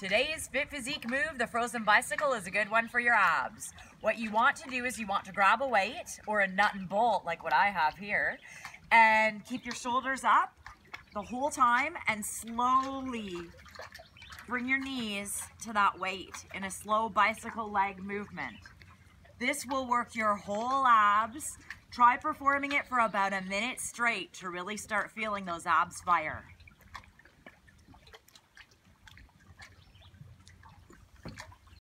Today's Fit Physique move, the frozen bicycle, is a good one for your abs. What you want to do is you want to grab a weight or a nut and bolt like what I have here and keep your shoulders up the whole time and slowly bring your knees to that weight in a slow bicycle leg movement. This will work your whole abs. Try performing it for about a minute straight to really start feeling those abs fire.